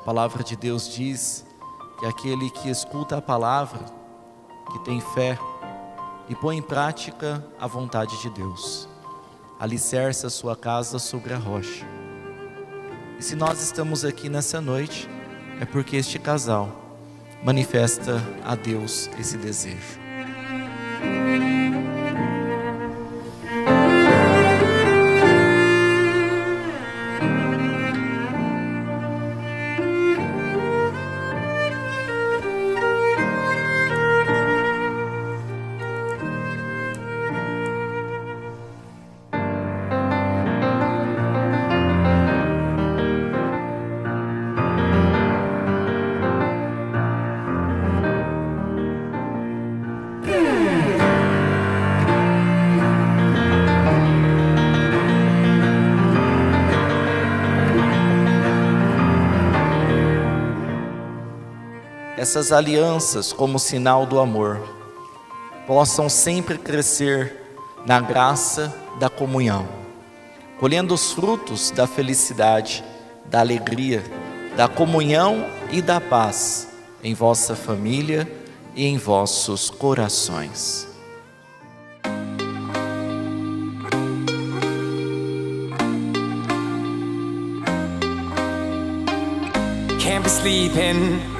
A palavra de Deus diz que aquele que escuta a palavra, que tem fé e põe em prática a vontade de Deus, alicerça a sua casa sobre a rocha. E se nós estamos aqui nessa noite, é porque este casal manifesta a Deus esse desejo. Essas alianças como sinal do amor possam sempre crescer na graça da comunhão, colhendo os frutos da felicidade, da alegria, da comunhão e da paz em vossa família e em vossos corações. Can't be sleeping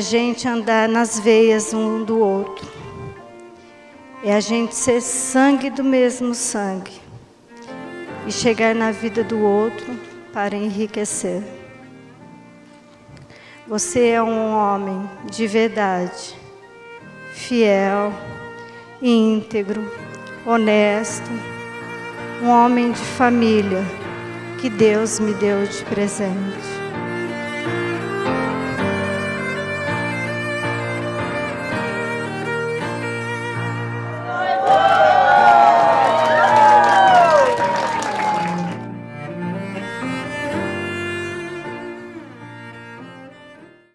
Gente andar nas veias um do outro. É a gente ser sangue do mesmo sangue. E chegar na vida do outro para enriquecer. Você é um homem de verdade, fiel, íntegro, honesto, um homem de família que Deus me deu de presente.